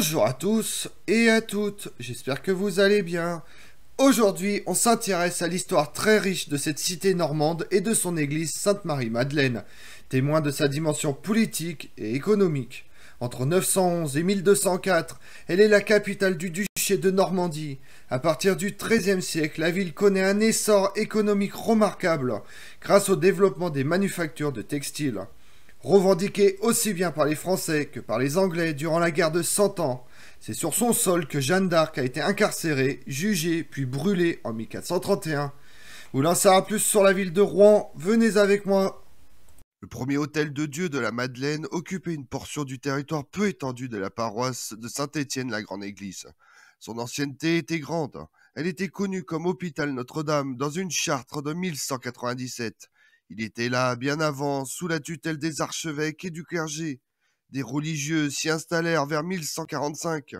Bonjour à tous et à toutes, j'espère que vous allez bien. Aujourd'hui, on s'intéresse à l'histoire très riche de cette cité normande et de son église Sainte-Marie-Madeleine, témoin de sa dimension politique et économique. Entre 911 et 1204, elle est la capitale du duché de Normandie. À partir du XIIIe siècle, la ville connaît un essor économique remarquable grâce au développement des manufactures de textiles. Revendiquée aussi bien par les Français que par les Anglais durant la guerre de Cent Ans, c'est sur son sol que Jeanne d'Arc a été incarcérée, jugée puis brûlée en 1431. Vous en saurez plus sur la ville de Rouen, venez avec moi le premier hôtel de Dieu de la Madeleine occupait une portion du territoire peu étendu de la paroisse de Saint-Étienne-la-Grande-Église. Son ancienneté était grande. Elle était connue comme hôpital Notre-Dame dans une charte de 1197. Il était là bien avant, sous la tutelle des archevêques et du clergé. Des religieux s'y installèrent vers 1145.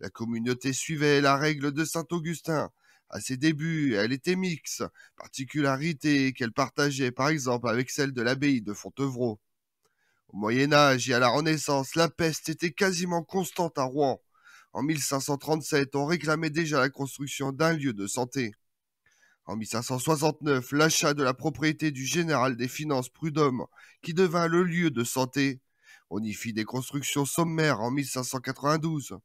La communauté suivait la règle de Saint Augustin, à ses débuts, elle était mixte, particularité qu'elle partageait par exemple avec celle de l'abbaye de Fontevraud. Au Moyen Âge et à la Renaissance, la peste était quasiment constante à Rouen. En 1537, on réclamait déjà la construction d'un lieu de santé. En 1569, l'achat de la propriété du général des finances Prud'homme, qui devint le lieu de santé. On y fit des constructions sommaires en 1592.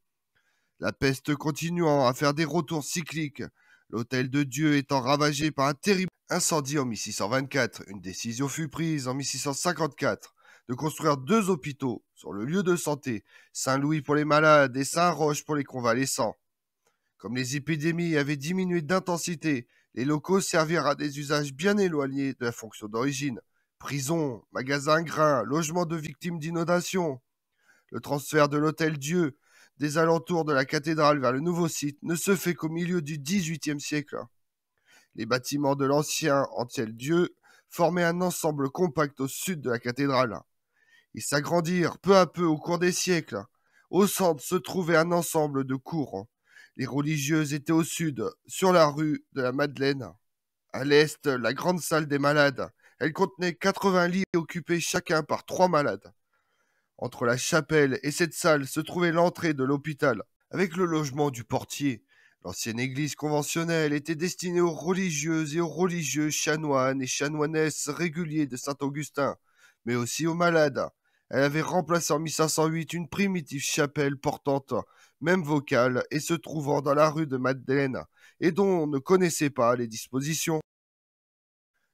La peste continuant à faire des retours cycliques, L'hôtel de Dieu étant ravagé par un terrible incendie en 1624, une décision fut prise en 1654 de construire deux hôpitaux sur le lieu de santé, Saint-Louis pour les malades et Saint-Roch pour les convalescents. Comme les épidémies avaient diminué d'intensité, les locaux servirent à des usages bien éloignés de la fonction d'origine. Prison, magasins grains, logements de victimes d'inondations. Le transfert de l'hôtel Dieu des alentours de la cathédrale vers le nouveau site ne se fait qu'au milieu du XVIIIe siècle. Les bâtiments de l'ancien Antiel-Dieu formaient un ensemble compact au sud de la cathédrale. Ils s'agrandirent peu à peu au cours des siècles. Au centre se trouvait un ensemble de cours. Les religieuses étaient au sud, sur la rue de la Madeleine. À l'est, la grande salle des malades. Elle contenait 80 lits occupés chacun par trois malades. Entre la chapelle et cette salle se trouvait l'entrée de l'hôpital, avec le logement du portier. L'ancienne église conventionnelle était destinée aux religieuses et aux religieux chanoines et chanoinesses réguliers de Saint-Augustin, mais aussi aux malades. Elle avait remplacé en 1508 une primitive chapelle portante, même vocale, et se trouvant dans la rue de Madeleine, et dont on ne connaissait pas les dispositions.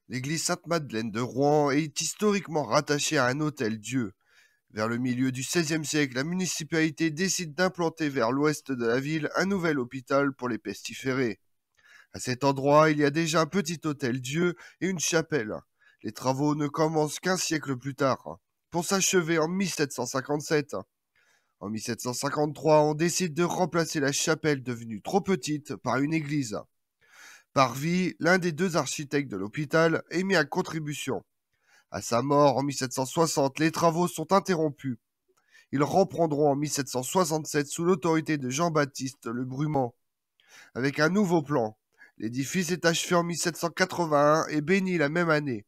L'église Sainte-Madeleine de Rouen est historiquement rattachée à un hôtel Dieu, vers le milieu du XVIe siècle, la municipalité décide d'implanter vers l'ouest de la ville un nouvel hôpital pour les pestiférés. À cet endroit, il y a déjà un petit hôtel Dieu et une chapelle. Les travaux ne commencent qu'un siècle plus tard, pour s'achever en 1757. En 1753, on décide de remplacer la chapelle devenue trop petite par une église. Parvis, l'un des deux architectes de l'hôpital, est mis à contribution. À sa mort en 1760, les travaux sont interrompus. Ils reprendront en 1767 sous l'autorité de Jean-Baptiste Le Brumant. Avec un nouveau plan, l'édifice est achevé en 1781 et béni la même année.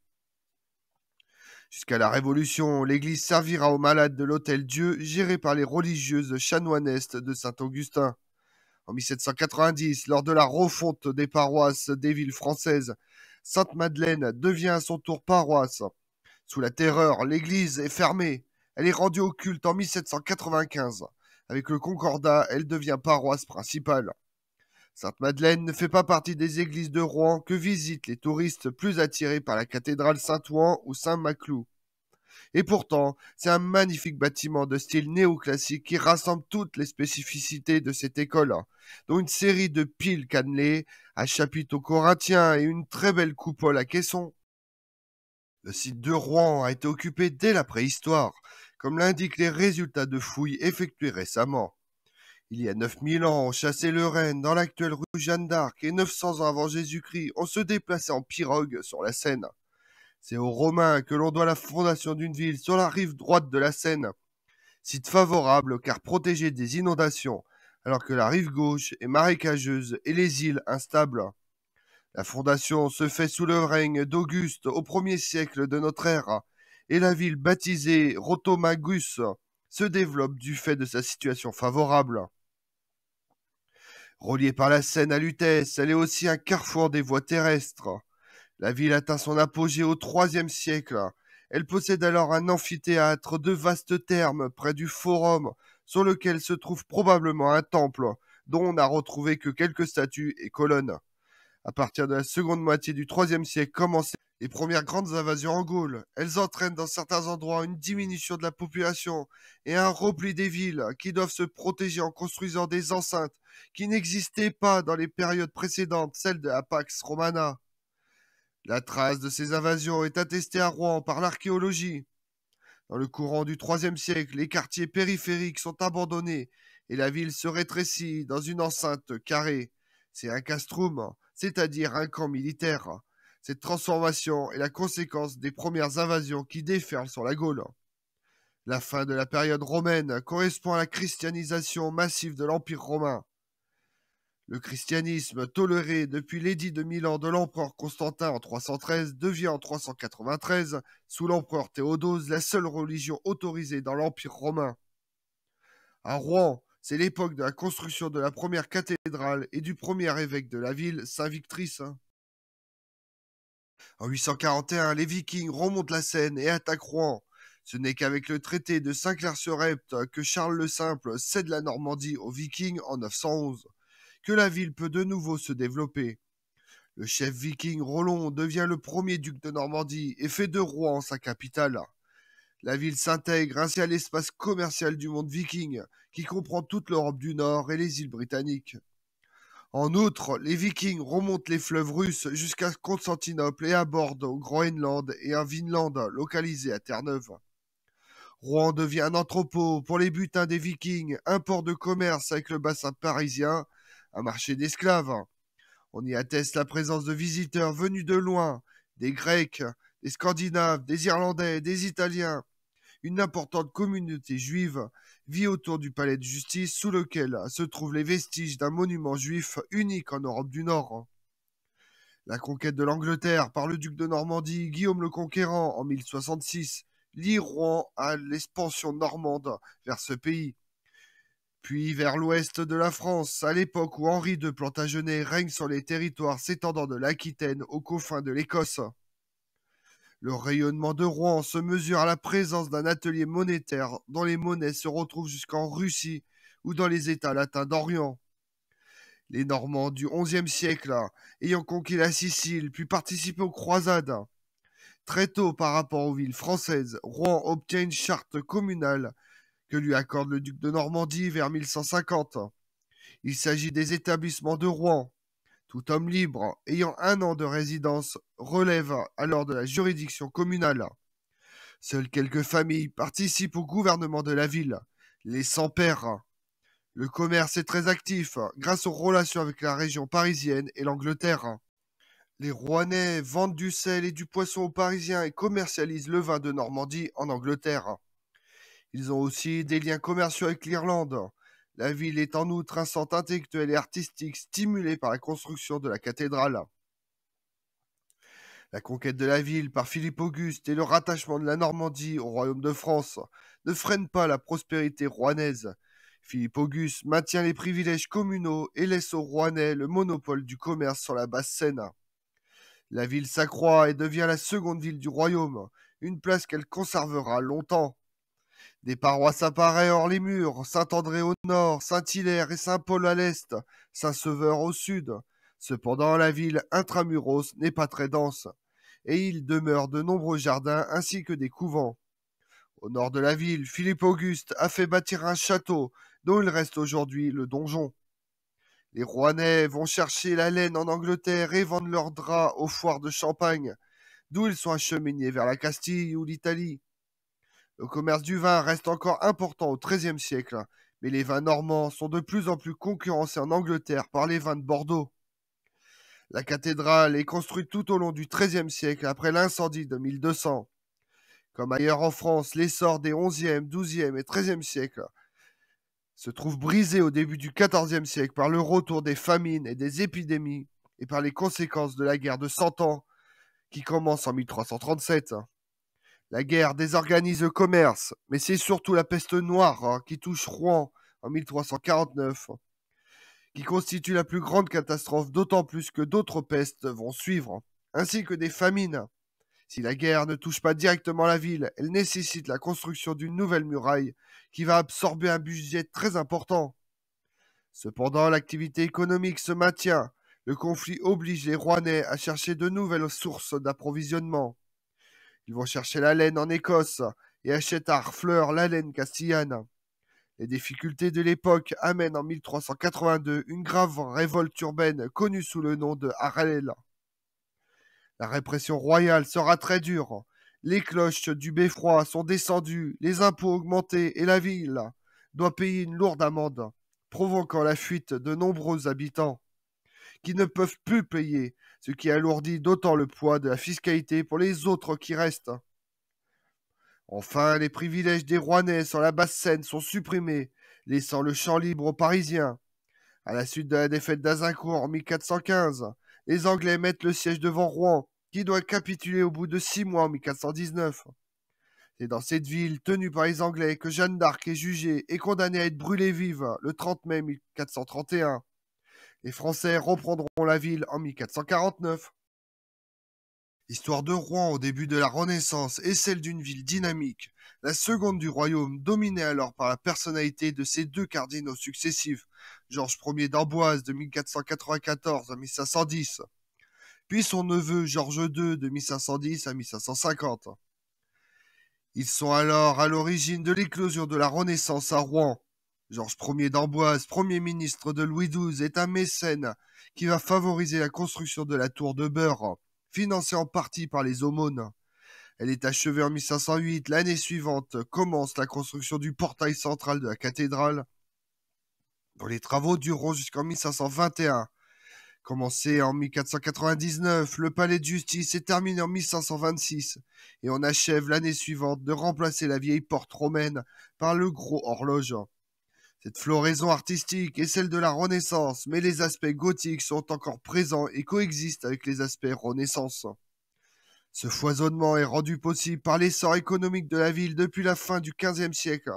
Jusqu'à la Révolution, l'église servira aux malades de l'Hôtel Dieu géré par les religieuses chanoinesses de Saint-Augustin. En 1790, lors de la refonte des paroisses des villes françaises, Sainte-Madeleine devient à son tour paroisse. Sous la terreur, l'église est fermée. Elle est rendue au culte en 1795. Avec le Concordat, elle devient paroisse principale. Sainte-Madeleine ne fait pas partie des églises de Rouen que visitent les touristes plus attirés par la cathédrale Saint-Ouen ou Saint-Maclou. Et pourtant, c'est un magnifique bâtiment de style néoclassique qui rassemble toutes les spécificités de cette école, dont une série de piles cannelées à chapiteaux corinthiens et une très belle coupole à caisson. Le site de Rouen a été occupé dès la préhistoire, comme l'indiquent les résultats de fouilles effectuées récemment. Il y a 9000 ans, on chassait le Rennes dans l'actuelle rue Jeanne d'Arc et 900 ans avant Jésus-Christ, on se déplaçait en pirogue sur la Seine. C'est aux Romains que l'on doit la fondation d'une ville sur la rive droite de la Seine. Site favorable car protégé des inondations, alors que la rive gauche est marécageuse et les îles instables. La fondation se fait sous le règne d'Auguste au premier siècle de notre ère, et la ville baptisée Rotomagus se développe du fait de sa situation favorable. Reliée par la Seine à Lutèce, elle est aussi un carrefour des voies terrestres. La ville atteint son apogée au IIIe siècle. Elle possède alors un amphithéâtre de vastes thermes près du forum, sur lequel se trouve probablement un temple, dont on n'a retrouvé que quelques statues et colonnes. À partir de la seconde moitié du IIIe siècle commencent les premières grandes invasions en Gaule. Elles entraînent dans certains endroits une diminution de la population et un repli des villes qui doivent se protéger en construisant des enceintes qui n'existaient pas dans les périodes précédentes, celles de la Pax Romana. La trace de ces invasions est attestée à Rouen par l'archéologie. Dans le courant du IIIe siècle, les quartiers périphériques sont abandonnés et la ville se rétrécit dans une enceinte carrée. C'est un castrum, c'est-à-dire un camp militaire. Cette transformation est la conséquence des premières invasions qui déferlent sur la Gaule. La fin de la période romaine correspond à la christianisation massive de l'Empire romain. Le christianisme, toléré depuis l'édit de Milan de l'empereur Constantin en 313, devient en 393, sous l'empereur Théodose, la seule religion autorisée dans l'Empire romain. À Rouen, c'est l'époque de la construction de la première cathédrale et du premier évêque de la ville, Saint Victrice. En 841, les Vikings remontent la Seine et attaquent Rouen. Ce n'est qu'avec le traité de Saint-Clair-sur-Epte que Charles le Simple cède la Normandie aux Vikings en 911 que la ville peut de nouveau se développer. Le chef viking Rollon devient le premier duc de Normandie et fait de Rouen sa capitale. La ville s'intègre ainsi à l'espace commercial du monde viking, qui comprend toute l'Europe du Nord et les îles britanniques. En outre, les Vikings remontent les fleuves russes jusqu'à Constantinople et abordent au Groenland et un Vinland localisé à Terre-Neuve. Rouen devient un entrepôt pour les butins des Vikings, un port de commerce avec le bassin parisien un marché d'esclaves. On y atteste la présence de visiteurs venus de loin, des Grecs, des Scandinaves, des Irlandais, des Italiens. Une importante communauté juive vit autour du palais de justice sous lequel se trouvent les vestiges d'un monument juif unique en Europe du Nord. La conquête de l'Angleterre par le duc de Normandie, Guillaume le Conquérant, en 1066, lie Rouen à l'expansion normande vers ce pays puis vers l'ouest de la France, à l'époque où Henri de Plantagenet règne sur les territoires s'étendant de l'Aquitaine aux confins de l'Écosse. Le rayonnement de Rouen se mesure à la présence d'un atelier monétaire dont les monnaies se retrouvent jusqu'en Russie ou dans les États latins d'Orient. Les Normands du XIe siècle, ayant conquis la Sicile puis participé aux croisades, Très tôt par rapport aux villes françaises, Rouen obtient une charte communale que lui accorde le duc de Normandie vers 1150. Il s'agit des établissements de Rouen. Tout homme libre ayant un an de résidence relève alors de la juridiction communale. Seules quelques familles participent au gouvernement de la ville, les sans-pères. Le commerce est très actif grâce aux relations avec la région parisienne et l'Angleterre. Les Rouennais vendent du sel et du poisson aux Parisiens et commercialisent le vin de Normandie en Angleterre. Ils ont aussi des liens commerciaux avec l'Irlande. La ville est en outre un centre intellectuel et artistique stimulé par la construction de la cathédrale. La conquête de la ville par Philippe Auguste et le rattachement de la Normandie au royaume de France ne freinent pas la prospérité rouennaise. Philippe Auguste maintient les privilèges communaux et laisse aux Rouennais le monopole du commerce sur la basse Seine. La ville s'accroît et devient la seconde ville du royaume, une place qu'elle conservera longtemps. Des paroisses apparaissent hors les murs, Saint-André au nord, Saint-Hilaire et Saint-Paul à l'est, Saint-Sauveur au sud. Cependant, la ville intramuros n'est pas très dense, et il demeure de nombreux jardins ainsi que des couvents. Au nord de la ville, Philippe Auguste a fait bâtir un château dont il reste aujourd'hui le donjon. Les Rouennais vont chercher la laine en Angleterre et vendent leurs draps aux foires de Champagne, d'où ils sont acheminés vers la Castille ou l'Italie. Le commerce du vin reste encore important au XIIIe siècle, mais les vins normands sont de plus en plus concurrencés en Angleterre par les vins de Bordeaux. La cathédrale est construite tout au long du XIIIe siècle après l'incendie de 1200. Comme ailleurs en France, l'essor des XIe, XIIe et XIIIe siècles se trouve brisé au début du XIVe siècle par le retour des famines et des épidémies et par les conséquences de la guerre de Cent Ans qui commence en 1337. La guerre désorganise le commerce, mais c'est surtout la peste noire hein, qui touche Rouen en 1349, qui constitue la plus grande catastrophe, d'autant plus que d'autres pestes vont suivre, ainsi que des famines. Si la guerre ne touche pas directement la ville, elle nécessite la construction d'une nouvelle muraille qui va absorber un budget très important. Cependant, l'activité économique se maintient. Le conflit oblige les Rouennais à chercher de nouvelles sources d'approvisionnement. Ils vont chercher la laine en Écosse et achètent à Harfleur la laine castillane. Les difficultés de l'époque amènent en 1382 une grave révolte urbaine connue sous le nom de Harel. La répression royale sera très dure. Les cloches du beffroi sont descendues, les impôts augmentés et la ville doit payer une lourde amende, provoquant la fuite de nombreux habitants qui ne peuvent plus payer, ce qui alourdit d'autant le poids de la fiscalité pour les autres qui restent. Enfin, les privilèges des Rouennais sur la basse Seine sont supprimés, laissant le champ libre aux Parisiens. À la suite de la défaite d'Azincourt en 1415, les Anglais mettent le siège devant Rouen, qui doit capituler au bout de six mois en 1419. C'est dans cette ville tenue par les Anglais que Jeanne d'Arc est jugée et condamnée à être brûlée vive le 30 mai 1431. Les Français reprendront la ville en 1449. L'histoire de Rouen au début de la Renaissance est celle d'une ville dynamique, la seconde du royaume, dominée alors par la personnalité de ses deux cardinaux successifs, Georges Ier d'Amboise de 1494 à 1510, puis son neveu Georges II de 1510 à 1550. Ils sont alors à l'origine de l'éclosion de la Renaissance à Rouen, Georges Ier d'Amboise, premier ministre de Louis XII, est un mécène qui va favoriser la construction de la tour de Beurre, financée en partie par les aumônes. Elle est achevée en 1508. L'année suivante commence la construction du portail central de la cathédrale, dont les travaux dureront jusqu'en 1521. Commencé en 1499, le palais de justice est terminé en 1526 et on achève l'année suivante de remplacer la vieille porte romaine par le gros horloge. Cette floraison artistique est celle de la Renaissance, mais les aspects gothiques sont encore présents et coexistent avec les aspects Renaissance. Ce foisonnement est rendu possible par l'essor économique de la ville depuis la fin du XVe siècle.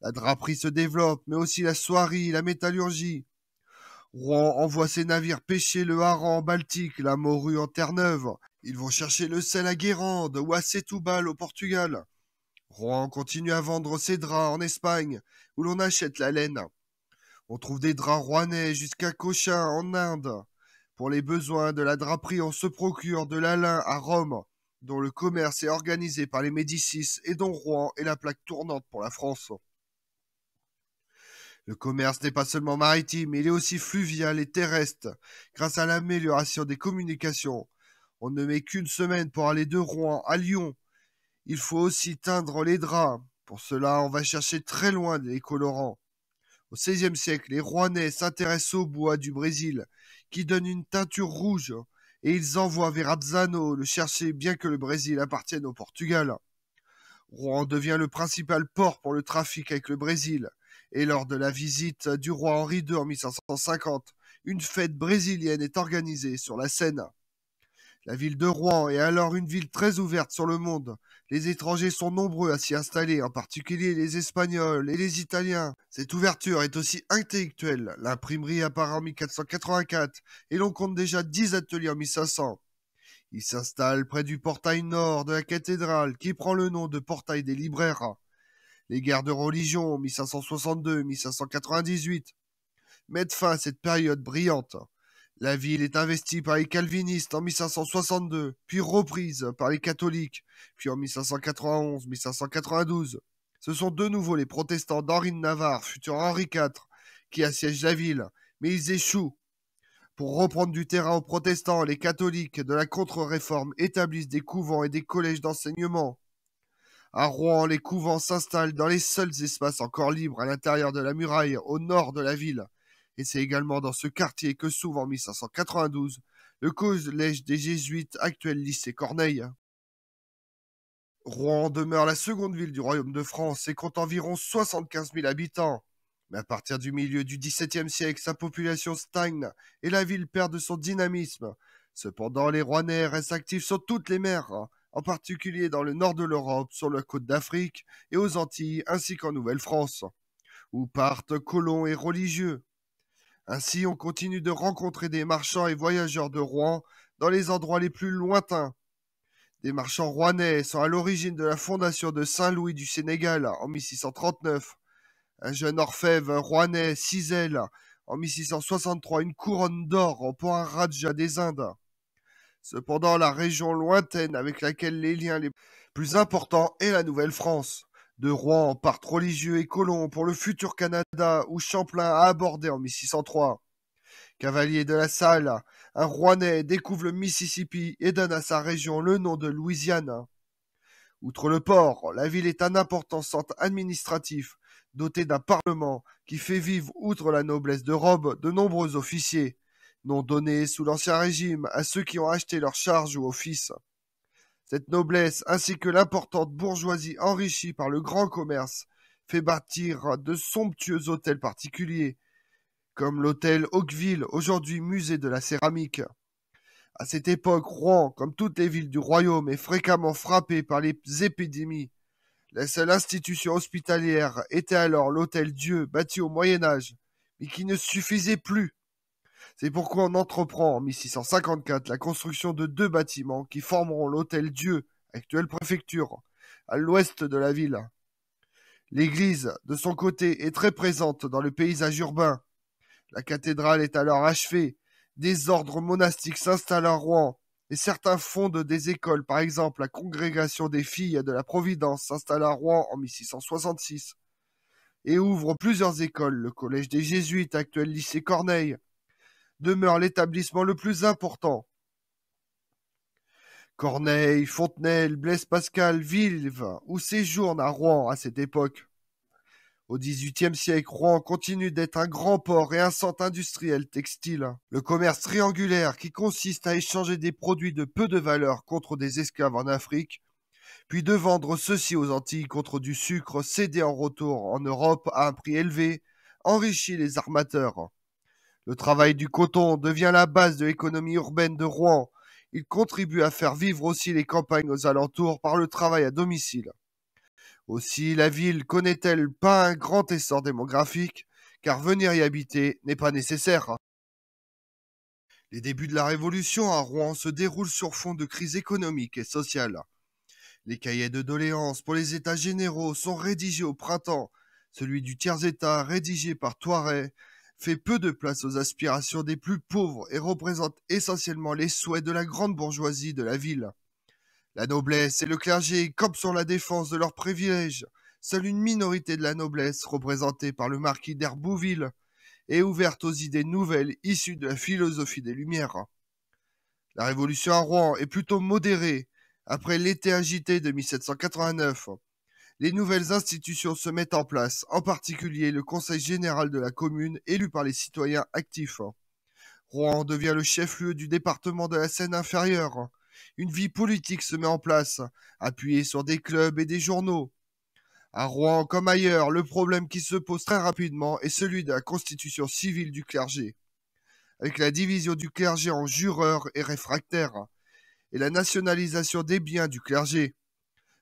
La draperie se développe, mais aussi la soierie, la métallurgie. Rouen envoie ses navires pêcher le hareng en Baltique, la morue en Terre-Neuve. Ils vont chercher le sel à Guérande ou à Setúbal au Portugal. Rouen continue à vendre ses draps en Espagne, où l'on achète la laine. On trouve des draps rouennais jusqu'à Cochin en Inde. Pour les besoins de la draperie, on se procure de la lin à Rome, dont le commerce est organisé par les Médicis et dont Rouen est la plaque tournante pour la France. Le commerce n'est pas seulement maritime, il est aussi fluvial et terrestre, grâce à l'amélioration des communications. On ne met qu'une semaine pour aller de Rouen à Lyon, il faut aussi teindre les draps. Pour cela, on va chercher très loin les colorants. Au XVIe siècle, les Rouennais s'intéressent au bois du Brésil, qui donne une teinture rouge, et ils envoient Verrazzano le chercher, bien que le Brésil appartienne au Portugal. Rouen devient le principal port pour le trafic avec le Brésil, et lors de la visite du roi Henri II en 1550, une fête brésilienne est organisée sur la Seine. La ville de Rouen est alors une ville très ouverte sur le monde. Les étrangers sont nombreux à s'y installer, en particulier les Espagnols et les Italiens. Cette ouverture est aussi intellectuelle. L'imprimerie apparaît en 1484 et l'on compte déjà 10 ateliers en 1500. Il s'installe près du portail nord de la cathédrale qui prend le nom de portail des libraires. Les guerres de religion 1562-1598 mettent fin à cette période brillante. La ville est investie par les calvinistes en 1562, puis reprise par les catholiques, puis en 1591-1592. Ce sont de nouveau les protestants d'Henri de Navarre, futur Henri IV, qui assiègent la ville, mais ils échouent. Pour reprendre du terrain aux protestants, les catholiques de la contre-réforme établissent des couvents et des collèges d'enseignement. À Rouen, les couvents s'installent dans les seuls espaces encore libres à l'intérieur de la muraille, au nord de la ville et c'est également dans ce quartier que s'ouvre en 1592 le collège des jésuites, actuel lycée Corneille. Rouen demeure la seconde ville du royaume de France et compte environ 75 000 habitants. Mais à partir du milieu du XVIIe siècle, sa population stagne et la ville perd de son dynamisme. Cependant, les Rouennais restent actifs sur toutes les mers, en particulier dans le nord de l'Europe, sur la côte d'Afrique et aux Antilles, ainsi qu'en Nouvelle-France, où partent colons et religieux. Ainsi, on continue de rencontrer des marchands et voyageurs de Rouen dans les endroits les plus lointains. Des marchands rouennais sont à l'origine de la fondation de Saint-Louis du Sénégal en 1639. Un jeune orfèvre rouennais, Cizel, en 1663, une couronne d'or pour un Raja des Indes. Cependant, la région lointaine avec laquelle les liens les plus importants est la Nouvelle-France de Rouen partent religieux et colons pour le futur Canada où Champlain a abordé en 1603. Cavalier de la Salle, un Rouennais découvre le Mississippi et donne à sa région le nom de Louisiane. Outre le port, la ville est un important centre administratif, doté d'un parlement qui fait vivre, outre la noblesse de robe, de nombreux officiers, nom donné sous l'Ancien Régime à ceux qui ont acheté leur charge ou office. Cette noblesse, ainsi que l'importante bourgeoisie enrichie par le grand commerce, fait bâtir de somptueux hôtels particuliers, comme l'hôtel Oakville, aujourd'hui musée de la céramique. À cette époque, Rouen, comme toutes les villes du royaume, est fréquemment frappée par les épidémies. La seule institution hospitalière était alors l'hôtel Dieu, bâti au Moyen Âge, mais qui ne suffisait plus. C'est pourquoi on entreprend en 1654 la construction de deux bâtiments qui formeront l'hôtel Dieu, actuelle préfecture, à l'ouest de la ville. L'église, de son côté, est très présente dans le paysage urbain. La cathédrale est alors achevée, des ordres monastiques s'installent à Rouen, et certains fondent des écoles, par exemple la congrégation des filles de la Providence s'installe à Rouen en 1666, et ouvre plusieurs écoles, le collège des Jésuites, actuel lycée Corneille, demeure l'établissement le plus important. Corneille, Fontenelle, Blaise Pascal, Vilve, où séjourne à Rouen à cette époque. Au XVIIIe siècle, Rouen continue d'être un grand port et un centre industriel textile. Le commerce triangulaire, qui consiste à échanger des produits de peu de valeur contre des esclaves en Afrique, puis de vendre ceux-ci aux Antilles contre du sucre cédé en retour en Europe à un prix élevé, enrichit les armateurs. Le travail du coton devient la base de l'économie urbaine de Rouen. Il contribue à faire vivre aussi les campagnes aux alentours par le travail à domicile. Aussi, la ville connaît-elle pas un grand essor démographique, car venir y habiter n'est pas nécessaire. Les débuts de la Révolution à Rouen se déroulent sur fond de crise économique et sociale. Les cahiers de doléances pour les États généraux sont rédigés au printemps, celui du tiers-État rédigé par Toiret fait peu de place aux aspirations des plus pauvres et représente essentiellement les souhaits de la grande bourgeoisie de la ville. La noblesse et le clergé campent sur la défense de leurs privilèges. Seule une minorité de la noblesse, représentée par le marquis d'Herbouville, est ouverte aux idées nouvelles issues de la philosophie des Lumières. La révolution à Rouen est plutôt modérée après l'été agité de 1789 les nouvelles institutions se mettent en place, en particulier le Conseil général de la commune élu par les citoyens actifs. Rouen devient le chef-lieu du département de la Seine inférieure. Une vie politique se met en place, appuyée sur des clubs et des journaux. À Rouen comme ailleurs, le problème qui se pose très rapidement est celui de la constitution civile du clergé, avec la division du clergé en jureurs et réfractaires, et la nationalisation des biens du clergé.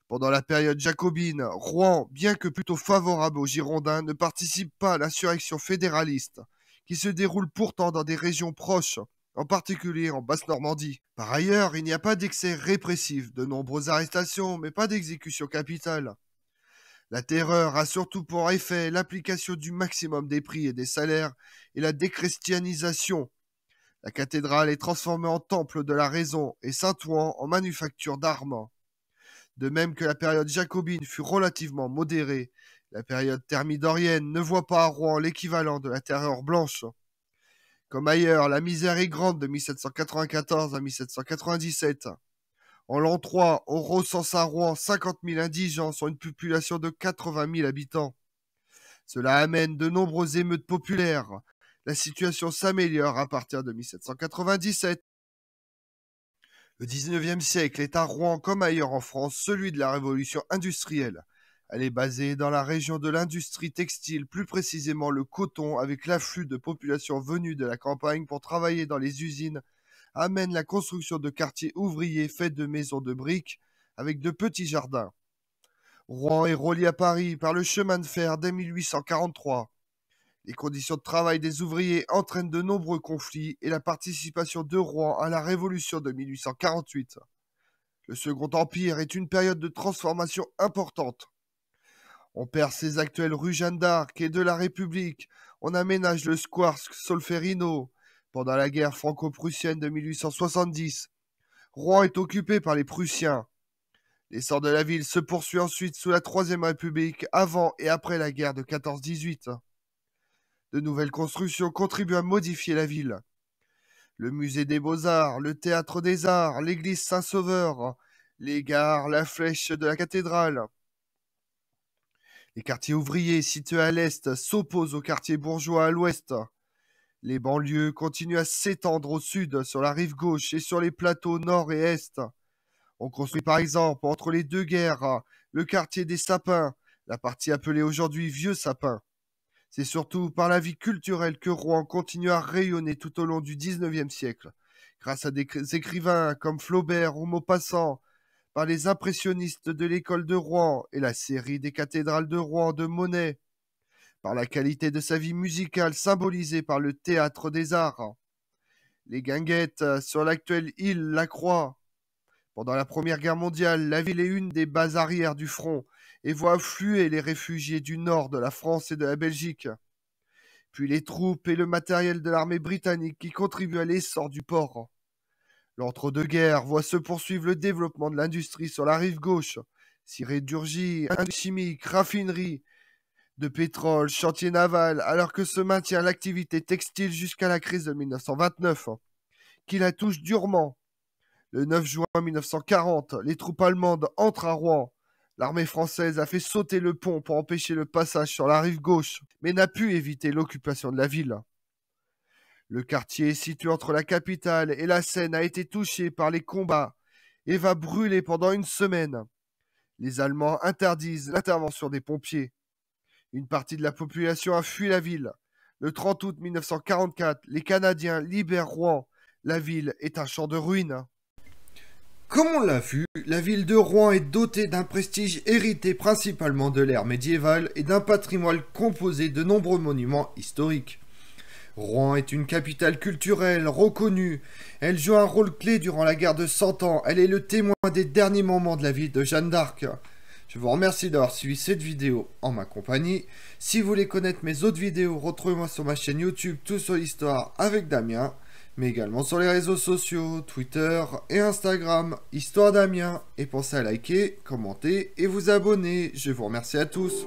Pendant la période jacobine, Rouen, bien que plutôt favorable aux Girondins, ne participe pas à l'insurrection fédéraliste, qui se déroule pourtant dans des régions proches, en particulier en Basse-Normandie. Par ailleurs, il n'y a pas d'excès répressif, de nombreuses arrestations, mais pas d'exécution capitale. La terreur a surtout pour effet l'application du maximum des prix et des salaires et la déchristianisation. La cathédrale est transformée en temple de la raison et Saint-Ouen en manufacture d'armes. De même que la période jacobine fut relativement modérée, la période thermidorienne ne voit pas à Rouen l'équivalent de la terreur blanche. Comme ailleurs, la misère est grande de 1794 à 1797. En l'an 3, on recense à Rouen 50 000 indigents sur une population de 80 000 habitants. Cela amène de nombreuses émeutes populaires. La situation s'améliore à partir de 1797 le XIXe siècle est à Rouen comme ailleurs en France celui de la révolution industrielle. Elle est basée dans la région de l'industrie textile, plus précisément le coton, avec l'afflux de populations venues de la campagne pour travailler dans les usines, amène la construction de quartiers ouvriers faits de maisons de briques, avec de petits jardins. Rouen est relié à Paris par le chemin de fer dès 1843. Les conditions de travail des ouvriers entraînent de nombreux conflits et la participation de Rouen à la Révolution de 1848. Le Second Empire est une période de transformation importante. On perd ses actuelles rues Jeanne d'Arc et de la République. On aménage le square Solferino. Pendant la guerre franco-prussienne de 1870, Rouen est occupé par les Prussiens. L'essor de la ville se poursuit ensuite sous la Troisième République, avant et après la guerre de 14-18. De nouvelles constructions contribuent à modifier la ville. Le musée des beaux-arts, le théâtre des arts, l'église Saint-Sauveur, les gares, la flèche de la cathédrale. Les quartiers ouvriers situés à l'est s'opposent aux quartiers bourgeois à l'ouest. Les banlieues continuent à s'étendre au sud, sur la rive gauche et sur les plateaux nord et est. On construit par exemple entre les deux guerres le quartier des Sapins, la partie appelée aujourd'hui Vieux Sapin. C'est surtout par la vie culturelle que Rouen continue à rayonner tout au long du XIXe siècle, grâce à des écrivains comme Flaubert ou Maupassant, par les impressionnistes de l'école de Rouen et la série des cathédrales de Rouen de Monet, par la qualité de sa vie musicale symbolisée par le théâtre des arts, les guinguettes sur l'actuelle île La Croix. Pendant la Première Guerre mondiale, la ville est une des bases arrières du front et voit affluer les réfugiés du nord de la France et de la Belgique. Puis les troupes et le matériel de l'armée britannique qui contribuent à l'essor du port. L'entre-deux-guerres voit se poursuivre le développement de l'industrie sur la rive gauche, sidérurgie, industrie chimique, raffinerie, de pétrole, chantier naval, alors que se maintient l'activité textile jusqu'à la crise de 1929, qui la touche durement. Le 9 juin 1940, les troupes allemandes entrent à Rouen L'armée française a fait sauter le pont pour empêcher le passage sur la rive gauche, mais n'a pu éviter l'occupation de la ville. Le quartier situé entre la capitale et la Seine a été touché par les combats et va brûler pendant une semaine. Les Allemands interdisent l'intervention des pompiers. Une partie de la population a fui la ville. Le 30 août 1944, les Canadiens libèrent Rouen. La ville est un champ de ruines. Comme on l'a vu, la ville de Rouen est dotée d'un prestige hérité principalement de l'ère médiévale et d'un patrimoine composé de nombreux monuments historiques. Rouen est une capitale culturelle reconnue. Elle joue un rôle clé durant la guerre de Cent Ans. Elle est le témoin des derniers moments de la vie de Jeanne d'Arc. Je vous remercie d'avoir suivi cette vidéo en ma compagnie. Si vous voulez connaître mes autres vidéos, retrouvez-moi sur ma chaîne YouTube Tout sur l'Histoire avec Damien mais également sur les réseaux sociaux, Twitter et Instagram, Histoire d'Amiens. Et pensez à liker, commenter et vous abonner. Je vous remercie à tous.